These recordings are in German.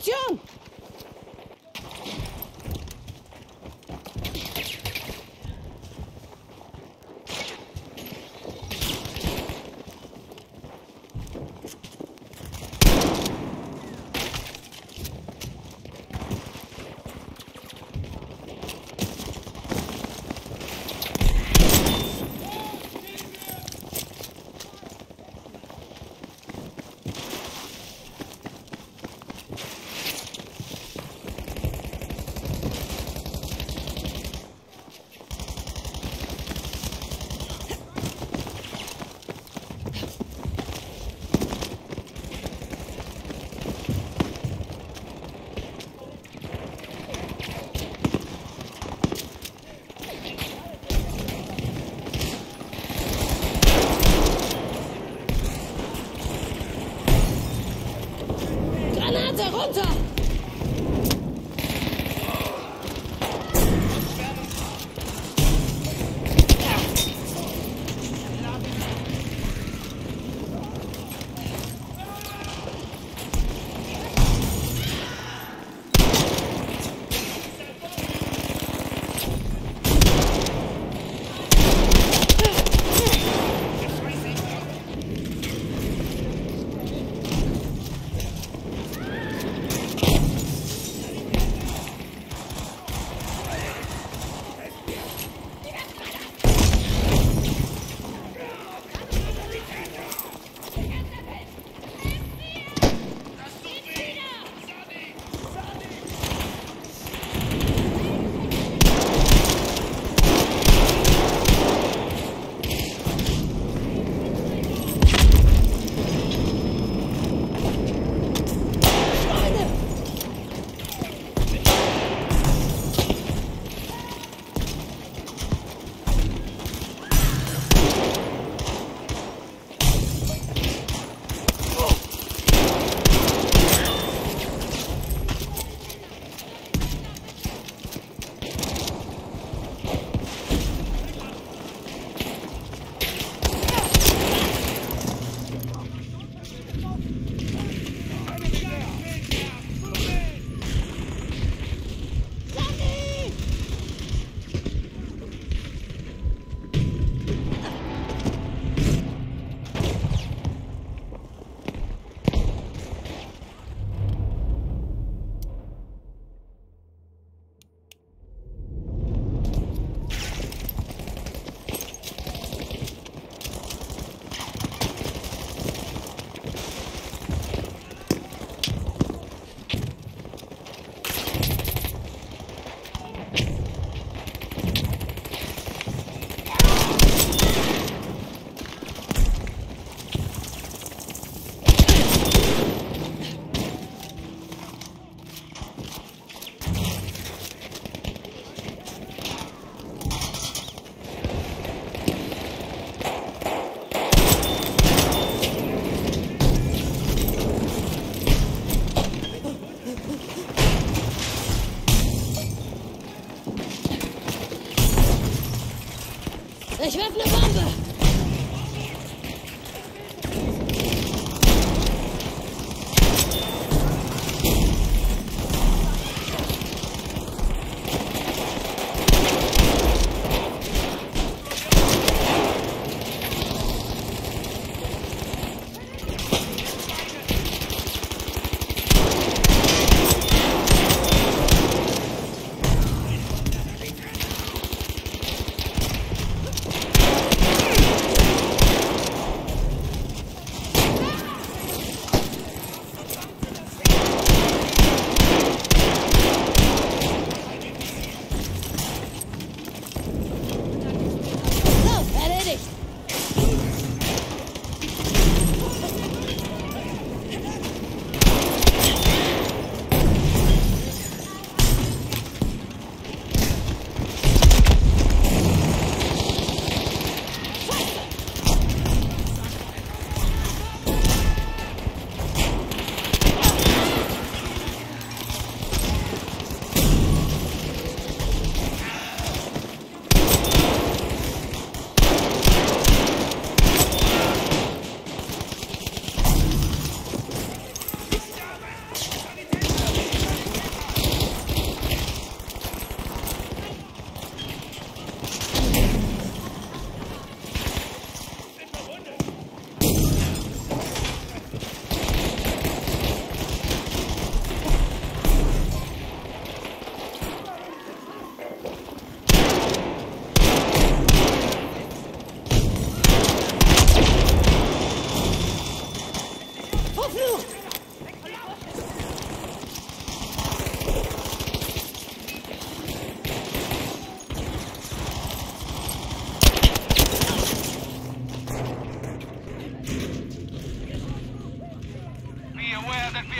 jump. Ręce runter!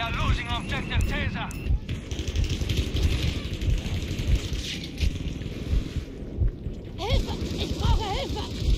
Are losing objective Caesar. Hilfe! Ich brauche Hilfe!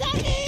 Sunday!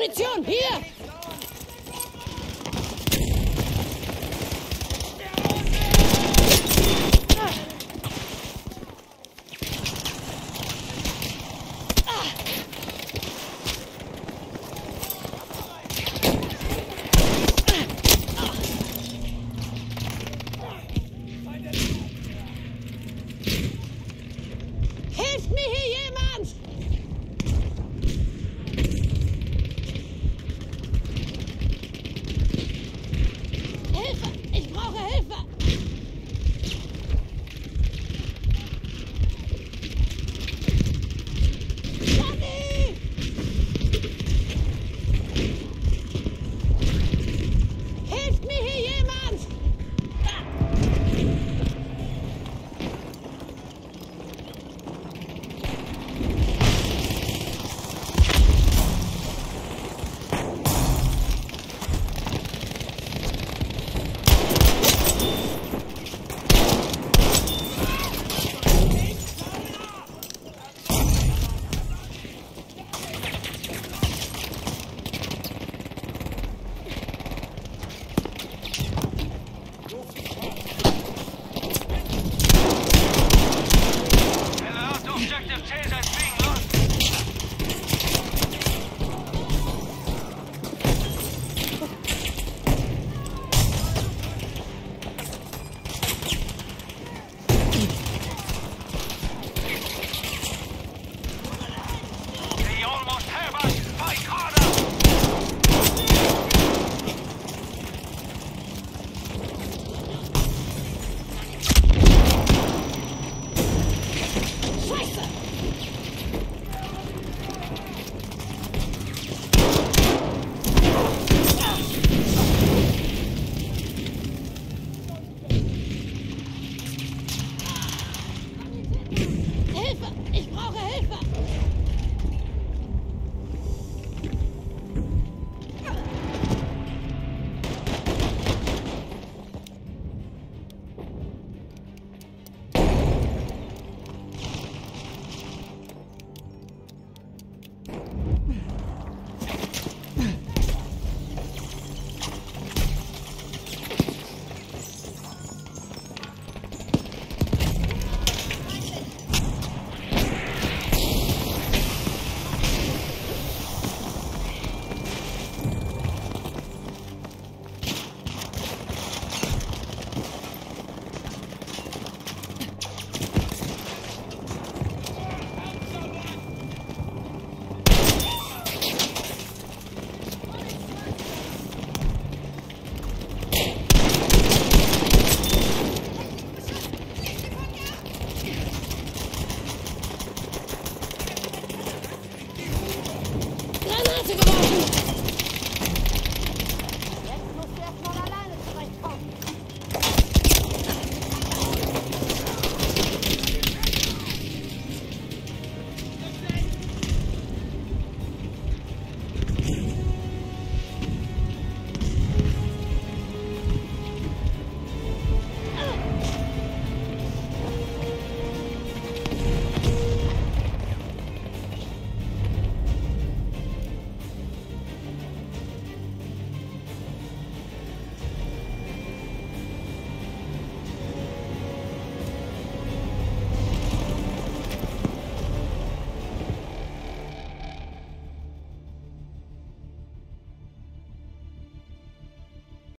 Munition, hier!